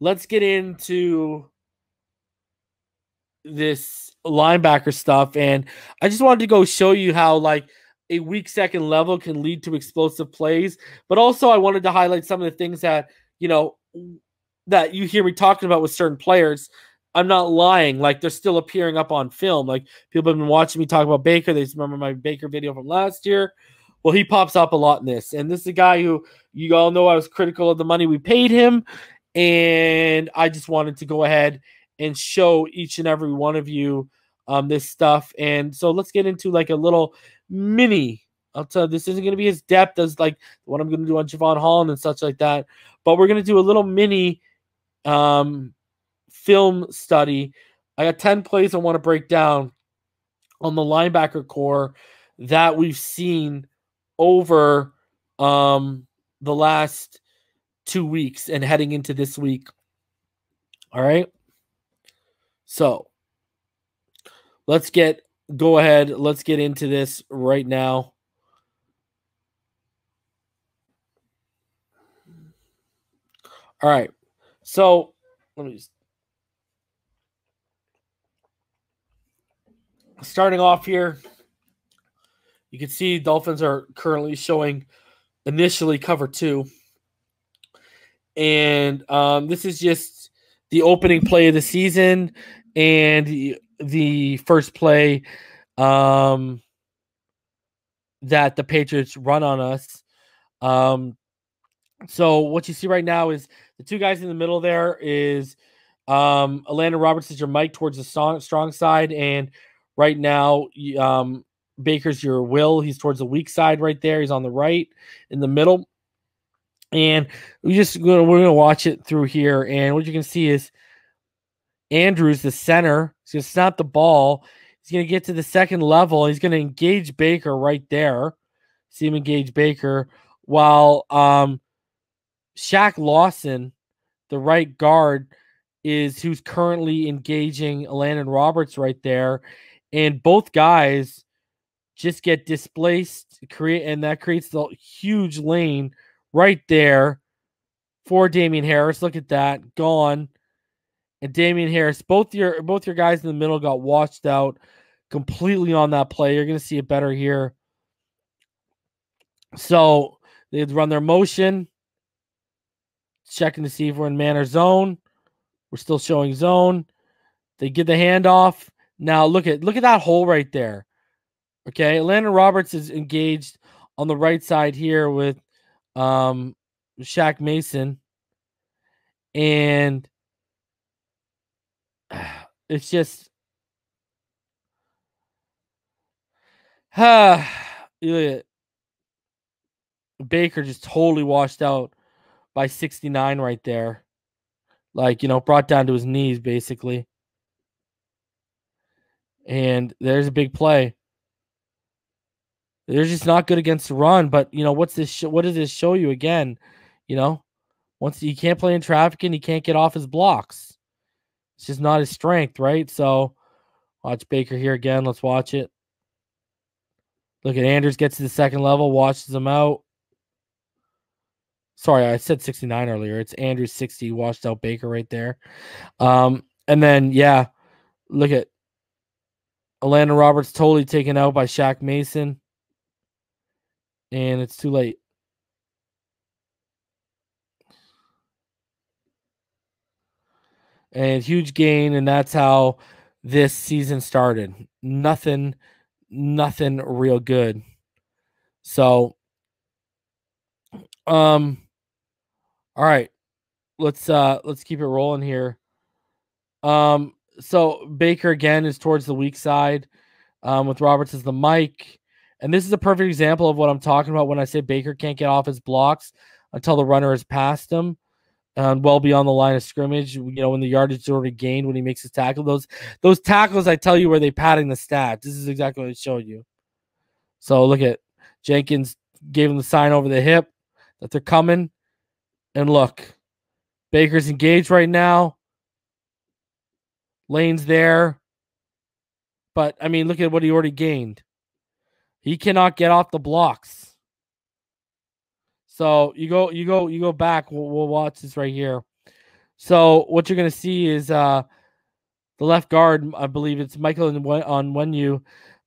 Let's get into this linebacker stuff. And I just wanted to go show you how like a weak second level can lead to explosive plays. But also I wanted to highlight some of the things that, you know, that you hear me talking about with certain players. I'm not lying. Like they're still appearing up on film. Like people have been watching me talk about Baker. They remember my Baker video from last year. Well, he pops up a lot in this. And this is a guy who you all know I was critical of the money we paid him. And I just wanted to go ahead and show each and every one of you um, this stuff. And so let's get into like a little mini. I'll tell you, this isn't going to be as depth as like what I'm going to do on Jevon Holland and such like that. But we're going to do a little mini um, film study. I got 10 plays I want to break down on the linebacker core that we've seen over um, the last two weeks and heading into this week. All right. So let's get go ahead. Let's get into this right now. All right. So let me just starting off here. You can see Dolphins are currently showing initially cover two. And um, this is just the opening play of the season and the, the first play um, that the Patriots run on us. Um, so what you see right now is the two guys in the middle there is um, Elandon Roberts is your Mike towards the strong, strong side, and right now um, Baker's your Will. He's towards the weak side right there. He's on the right in the middle. And we just gonna we're gonna watch it through here. And what you can see is Andrews, the center, he's gonna snap the ball. He's gonna get to the second level. He's gonna engage Baker right there. See him engage Baker while um Shaq Lawson, the right guard, is who's currently engaging Landon Roberts right there. And both guys just get displaced, create, and that creates the huge lane right there for Damien Harris. Look at that, gone. And Damien Harris, both your both your guys in the middle got washed out completely on that play. You're gonna see it better here. So they'd run their motion, checking to see if we're in man or zone. We're still showing zone. They get the handoff. Now look at look at that hole right there. Okay, Landon Roberts is engaged on the right side here with um Shaq Mason. And it's just uh, Baker just totally washed out by 69 right there. Like, you know, brought down to his knees basically. And there's a big play. They're just not good against the run. But you know, what's this? Sh- what does this show you again? You know, once he can't play in traffic and he can't get off his blocks. It's just not his strength, right? So watch Baker here again. Let's watch it. Look at Andrews gets to the second level, washes him out. Sorry, I said 69 earlier. It's Andrews 60, washed out Baker right there. Um, and then yeah, look at Elandon Roberts totally taken out by Shaq Mason and it's too late. And huge gain, and that's how this season started. Nothing, nothing real good. So, um, all right, let's uh let's keep it rolling here. Um, so Baker again is towards the weak side, um, with Roberts as the Mike. And this is a perfect example of what I'm talking about when I say Baker can't get off his blocks until the runner has passed him and well beyond the line of scrimmage. You know, when the yardage is already gained when he makes his tackle. Those those tackles, I tell you, where they padding the stats. This is exactly what it showed you. So look at Jenkins gave him the sign over the hip that they're coming. And look, Baker's engaged right now. Lane's there. But I mean, look at what he already gained. He cannot get off the blocks. So you go, you go, you go back. We'll, we'll watch this right here. So what you're gonna see is uh the left guard. I believe it's Michael Onwenu.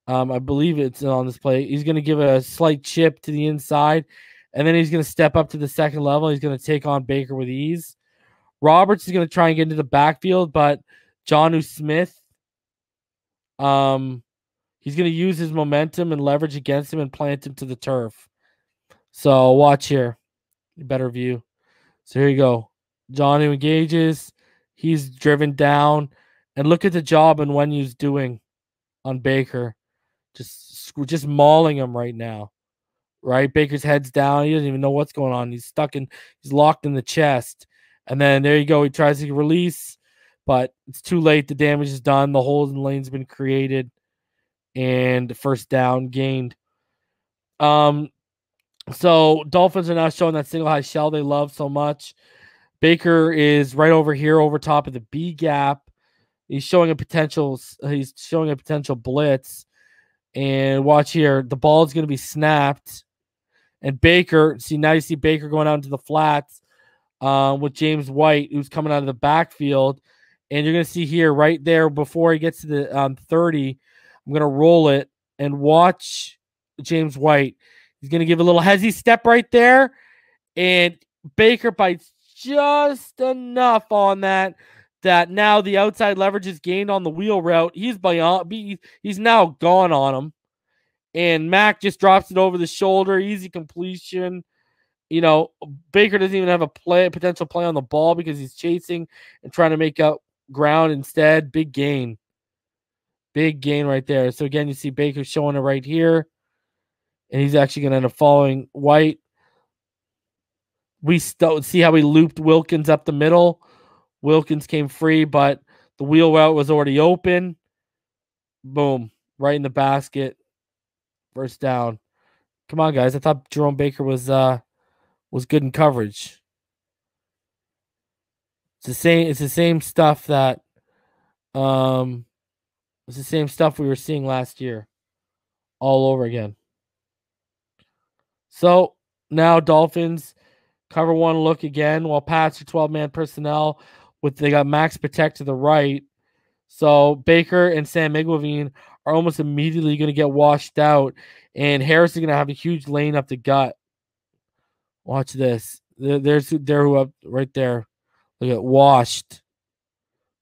Um, I believe it's on this play. He's gonna give a slight chip to the inside, and then he's gonna step up to the second level. He's gonna take on Baker with ease. Roberts is gonna try and get into the backfield, but Jonnu Smith, um, he's gonna use his momentum and leverage against him and plant him to the turf. So watch here. Better view. So here you go. Jonnu engages. He's driven down. And look at the job and when he's doing on Baker. Just just mauling him right now. Right? Baker's head's down. He doesn't even know what's going on. He's stuck in he's locked in the chest. And then there you go. He tries to release, but it's too late. The damage is done. The holes in the lane's been created. And first down gained. Um, so Dolphins are now showing that single high shell they love so much. Baker is right over here, over top of the B gap. He's showing a potential. He's showing a potential blitz. And watch here, the ball is going to be snapped. And Baker, see now you see Baker going out into the flats um, with James White, who's coming out of the backfield. And you're going to see here, right there, before he gets to the um, 30, I'm going to roll it and watch James White. He's going to give a little hezzy step right there. And Baker bites just enough on that that now the outside leverage is gained on the wheel route. He's beyond he's now gone on him. And Mac just drops it over the shoulder, easy completion. You know, Baker doesn't even have a play potential play on the ball because he's chasing and trying to make up ground instead. Big gain. Big gain right there. So again, you see Baker showing it right here. And he's actually going to end up following White we st- see how he looped Wilkins up the middle. Wilkins came free, but the wheel route was already open. Boom, right in the basket. First down. Come on, guys. I thought Jerome Baker was uh was good in coverage. It's the same. It's the same stuff that um, it's the same stuff we were seeing last year, all over again. So now Dolphins Cover one look again while Pats are 12 man personnel with they got Max Protect to the right. So Baker and Sam Eguavoen are almost immediately going to get washed out, and Harris is going to have a huge lane up the gut. Watch this. there's there who up right there. Look at washed.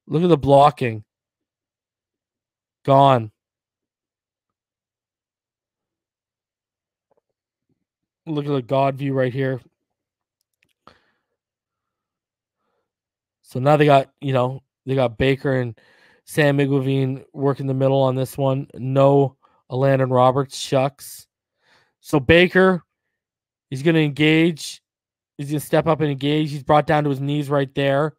Look at the blocking. Gone. Look at the God view right here. So now they got, you know, they got Baker and Sam Eguavoen working the middle on this one. No Elandon Roberts shucks. So Baker, he's going to engage. He's going to step up and engage. He's brought down to his knees right there.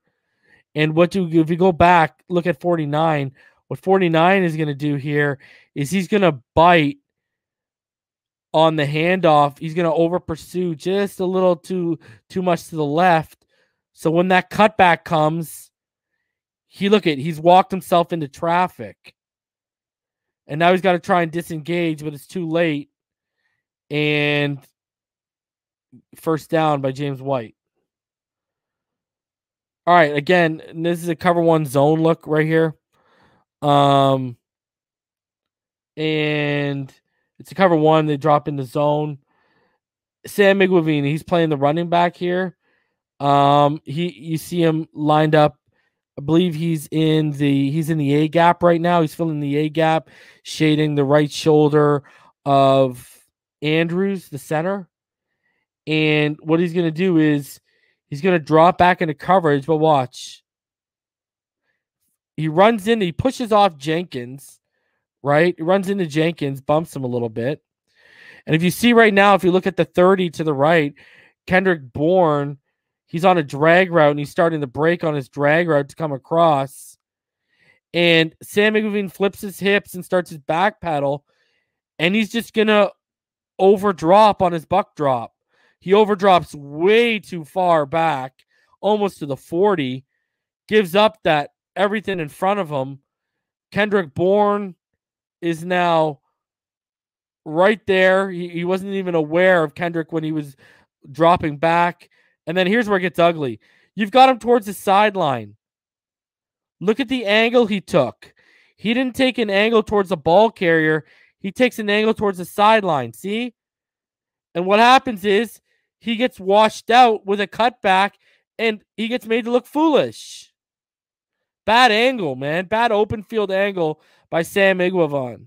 And what do if you go back, look at 49, what 49 is going to do here is he's going to bite on the handoff. He's going to over pursue just a little too too much to the left so when that cutback comes, he look at he's walked himself into traffic. And now he's got to try and disengage, but it's too late. And first down by James White. All right, again, this is a cover one zone look right here. Um and it's a cover one. They drop in the zone. Sam Eguavoen, he's playing the running back here. Um, he you see him lined up. I believe he's in the he's in the A gap right now. He's filling the A gap, shading the right shoulder of Andrews, the center. And what he's gonna do is he's gonna drop back into coverage, but watch. He runs in, he pushes off Jenkins, right? He runs into Jenkins, bumps him a little bit. And if you see right now, if you look at the 30 to the right, Kendrick Bourne he's on a drag route and he's starting to break on his drag route to come across. And Sam Eguavoen flips his hips and starts his back pedal, and he's just gonna overdrop on his buck drop. He overdrops way too far back, almost to the 40, gives up that everything in front of him. Kendrick Bourne is now right there. He, he wasn't even aware of Kendrick when he was dropping back. And then here's where it gets ugly. You've got him towards the sideline. Look at the angle he took. He didn't take an angle towards the ball carrier. He takes an angle towards the sideline. See? And what happens is he gets washed out with a cutback and he gets made to look foolish. Bad angle, man. Bad open field angle by Sam Eguavoen.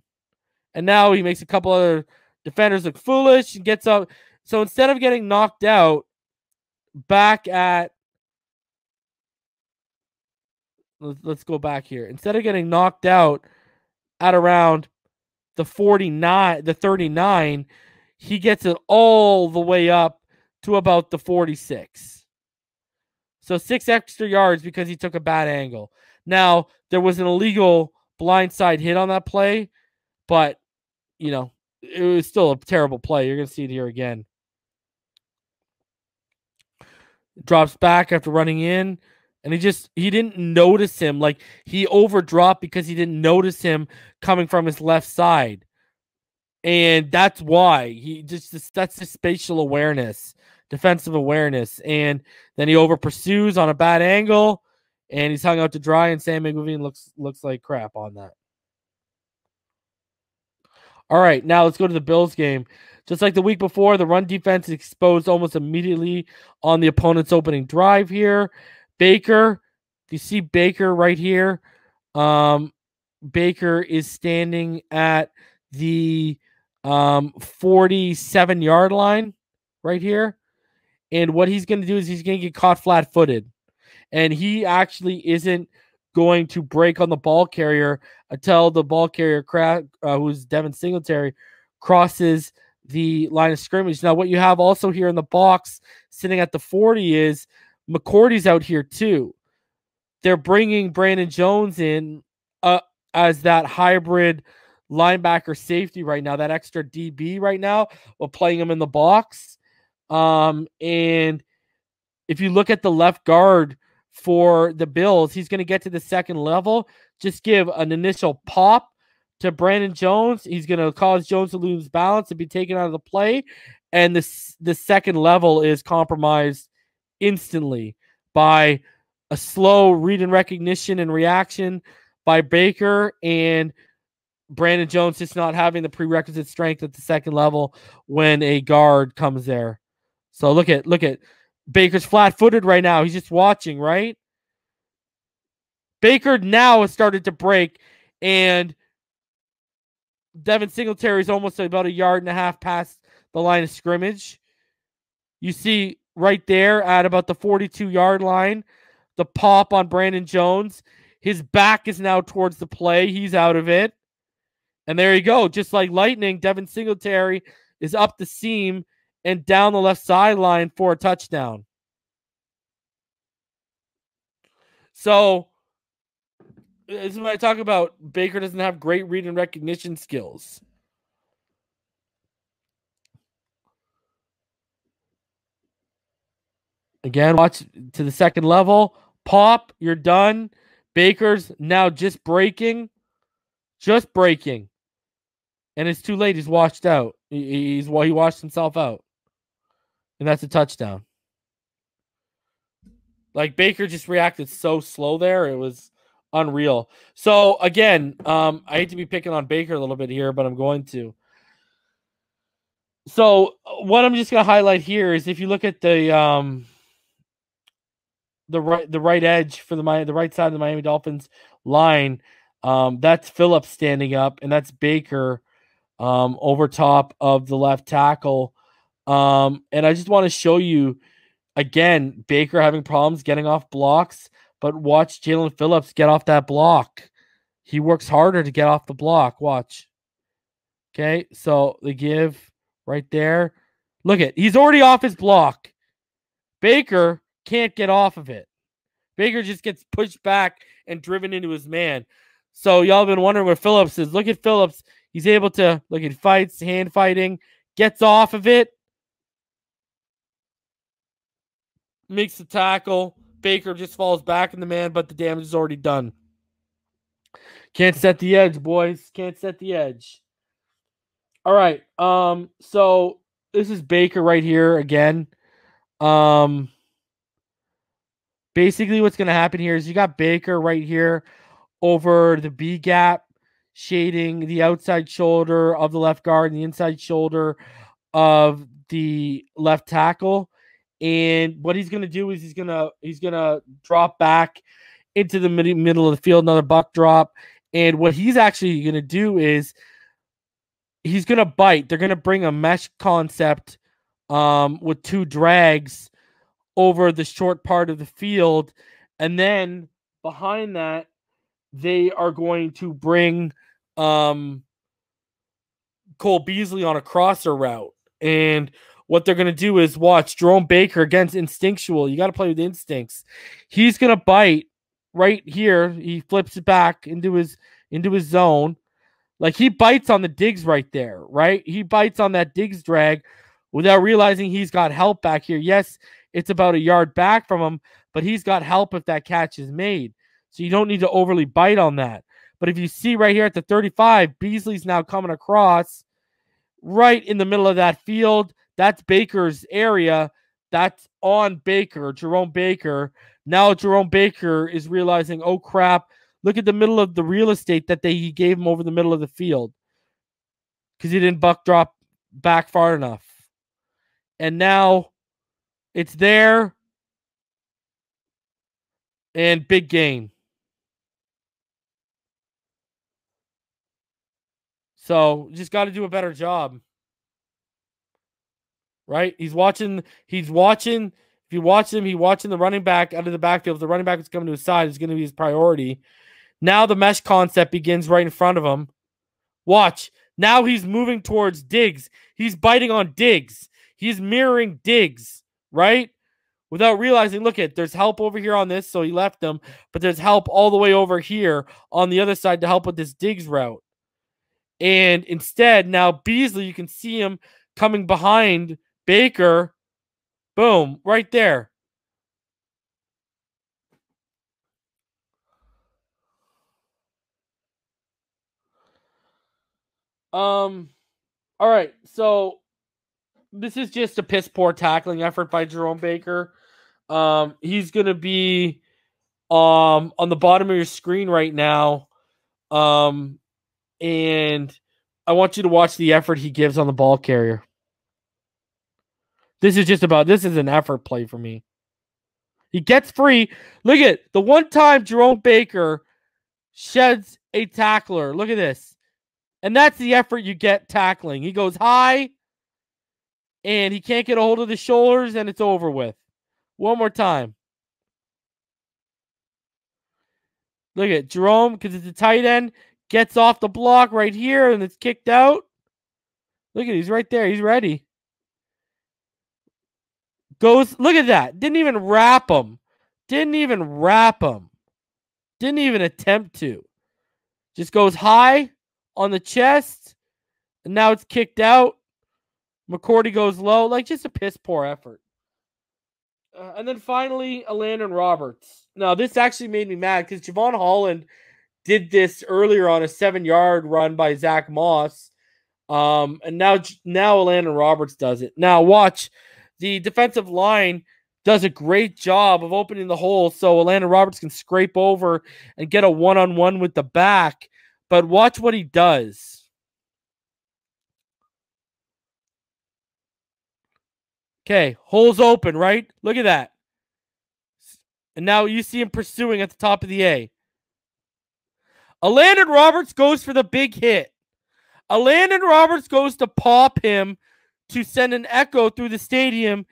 And now he makes a couple other defenders look foolish and gets up. So instead of getting knocked out back at let's go back here. Instead of getting knocked out at around the 49, the 39, he gets it all the way up to about the 46. So six extra yards because he took a bad angle. Now, there was an illegal blindside hit on that play, but, you know, it was still a terrible play. You're going to see it here again. Drops back after running in and he just he didn't notice him like he overdropped because he didn't notice him coming from his left side and that's why he just that's the spatial awareness defensive awareness and then he over pursues on a bad angle and he's hung out to dry and sam Eguavoen looks looks like crap on that all right now let's go to the bills game just like the week before the run defense exposed almost immediately on the opponent's opening drive here Baker, you see Baker right here? Um, Baker is standing at the um, 47 yard line right here. And what he's going to do is he's going to get caught flat footed. And he actually isn't going to break on the ball carrier until the ball carrier, cra- uh, who's Devin Singletary, crosses the line of scrimmage. Now, what you have also here in the box sitting at the 40 is McCourty's out here too. They're bringing Brandon Jones in uh, as that hybrid linebacker safety right now, that extra DB right now, while playing him in the box. Um, and if you look at the left guard for the Bills, he's going to get to the second level. Just give an initial pop to Brandon Jones. He's going to cause Jones to lose balance and be taken out of the play. And the, the second level is compromised instantly by a slow read and recognition and reaction by Baker and Brandon Jones just not having the prerequisite strength at the second level when a guard comes there. So look at look at Baker's flat-footed right now. He's just watching, right? Baker now has started to break and Devin Singletary is almost about a yard and a half past the line of scrimmage. You see right there at about the 42 yard line. The pop on Brandon Jones. His back is now towards the play. He's out of it. And there you go. Just like lightning, Devin Singletary is up the seam and down the left sideline for a touchdown. So, this is when I talk about Baker doesn't have great read and recognition skills. Again, watch to the second level. Pop, you're done. Baker's now just breaking. Just breaking. And it's too late. He's washed out. He's well, he washed himself out. And that's a touchdown. Like Baker just reacted so slow there. It was unreal. So again, um, I hate to be picking on Baker a little bit here, but I'm going to. So what I'm just gonna highlight here is if you look at the um the right the right edge for the the right side of the Miami Dolphins line. Um, that's Phillips standing up, and that's Baker um, over top of the left tackle. Um, and I just want to show you again Baker having problems getting off blocks, but watch Jaelan Phillips get off that block. He works harder to get off the block. Watch. Okay, so the give right there. Look at he's already off his block. Baker can't get off of it. Baker just gets pushed back and driven into his man. So y'all been wondering where Phillips is. Look at Phillips. He's able to look at fights, hand fighting, gets off of it, makes the tackle. Baker just falls back in the man, but the damage is already done. Can't set the edge, boys. Can't set the edge. All right. Um, so this is Baker right here again. Um, basically, what's going to happen here is you got Baker right here over the B gap, shading the outside shoulder of the left guard and the inside shoulder of the left tackle. And what he's going to do is he's going to he's going to drop back into the mid- middle of the field, another buck drop. And what he's actually going to do is he's going to bite. They're going to bring a mesh concept um, with two drags over the short part of the field. And then behind that, they are going to bring um, Cole Beasley on a crosser route. And what they're going to do is watch Jerome Baker against instinctual. You got to play with instincts. He's going to bite right here. He flips it back into his into his zone. Like he bites on the digs right there, right? He bites on that Diggs drag without realizing he's got help back here. Yes, it's about a yard back from him, but he's got help if that catch is made. So you don't need to overly bite on that. But if you see right here at the 35, Beasley's now coming across right in the middle of that field. That's Baker's area. That's on Baker, Jerome Baker. Now Jerome Baker is realizing, oh crap, look at the middle of the real estate that they he gave him over the middle of the field. Because he didn't buck drop back far enough. And now it's there. And big gain. So just got to do a better job. Right? He's watching, he's watching. If you watch him, he's watching the running back out of the backfield. If the running back is coming to his side, it's going to be his priority. Now the mesh concept begins right in front of him. Watch. Now he's moving towards Diggs. He's biting on Diggs. He's mirroring Diggs, right? Without realizing, look at there's help over here on this, so he left them, but there's help all the way over here on the other side to help with this Diggs route. And instead, now Beasley, you can see him coming behind Baker. Boom, right there. Um, all right, so this is just a piss poor tackling effort by Jerome Baker. Um, he's gonna be um on the bottom of your screen right now. Um, and I want you to watch the effort he gives on the ball carrier. This is just about this is an effort play for me. He gets free. Look at the one time Jerome Baker sheds a tackler. Look at this. And that's the effort you get tackling. He goes high and he can't get a hold of the shoulders and it's over with. One more time. Look at Jerome because it's a tight end. Gets off the block right here and it's kicked out. Look at he's right there. He's ready. Goes, look at that. Didn't even wrap him. Didn't even wrap him. Didn't even attempt to. Just goes high on the chest. And now it's kicked out. McCourty goes low. Like just a piss poor effort. Uh, and then finally, Elandon Roberts. Now, this actually made me mad because Jevon Holland did this earlier on a seven yard run by Zach Moss. Um, and now now Elandon Roberts does it. Now watch the defensive line does a great job of opening the hole so Elandon Roberts can scrape over and get a one on one with the back. But watch what he does. Okay, holes open, right? Look at that. And now you see him pursuing at the top of the A. Elandon Roberts goes for the big hit. Elandon Roberts goes to pop him to send an echo through the stadium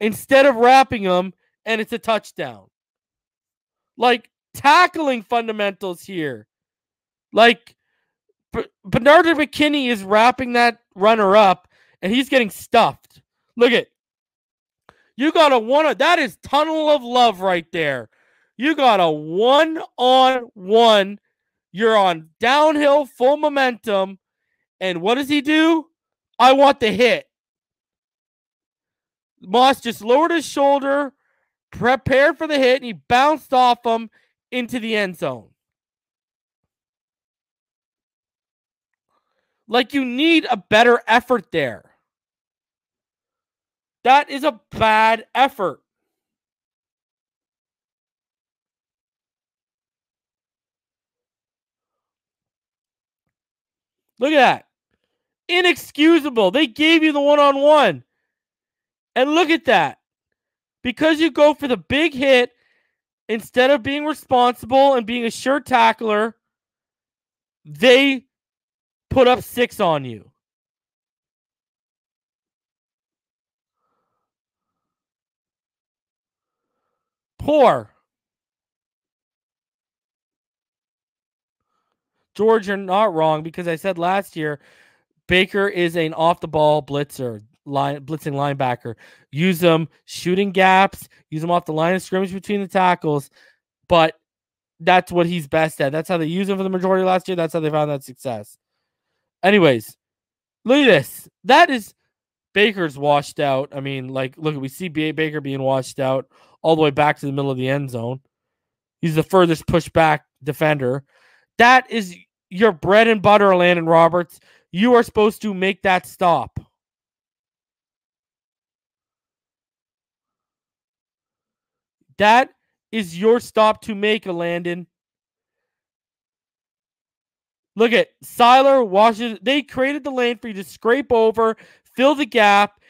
instead of wrapping him, and it's a touchdown. Like tackling fundamentals here. Like B- Bernard McKinney is wrapping that runner up, and he's getting stuffed. Look at you got a one. That is tunnel of love right there. You got a one on one you're on downhill, full momentum. And what does he do? I want the hit. Moss just lowered his shoulder, prepared for the hit, and he bounced off him into the end zone. Like you need a better effort there. That is a bad effort. Look at that. Inexcusable. They gave you the one on one. And look at that. Because you go for the big hit instead of being responsible and being a sure tackler, they put up six on you. Poor. George, you're not wrong because I said last year Baker is an off the ball blitzer, line, blitzing linebacker. Use them shooting gaps, use them off the line of scrimmage between the tackles. But that's what he's best at. That's how they use him for the majority last year. That's how they found that success. Anyways, look at this. That is Baker's washed out. I mean, like, look, we see Baker being washed out all the way back to the middle of the end zone. He's the furthest pushed back defender. That is your bread and butter, Landon Roberts. You are supposed to make that stop. That is your stop to make, Landon. Look at Sieler, Washington. They created the lane for you to scrape over, fill the gap,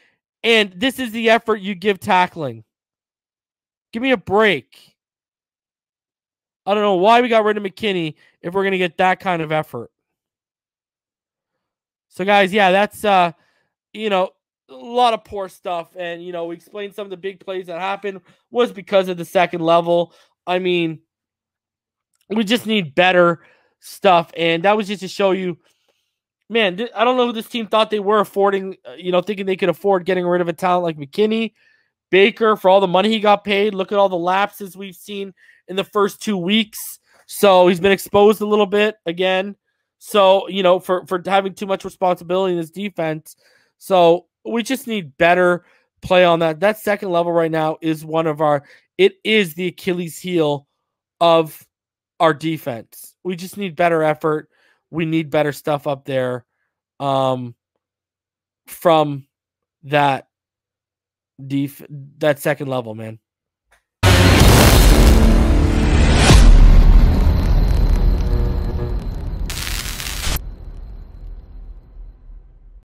and this is the effort you give tackling. Give me a break. I don't know why we got rid of McKinney if we're going to get that kind of effort. So, guys, yeah, that's, uh, you know, a lot of poor stuff. And, you know, we explained some of the big plays that happened was because of the second level. I mean, we just need better stuff. And that was just to show you, man, th- I don't know who this team thought they were affording, uh, you know, thinking they could afford getting rid of a talent like McKinney. Baker, for all the money he got paid, look at all the lapses we've seen in the first two weeks. So he's been exposed a little bit again. So, you know, for, for having too much responsibility in his defense. So we just need better play on that. That second level right now is one of our, it is the Achilles heel of our defense. We just need better effort. We need better stuff up there um, from that def- that second level, man.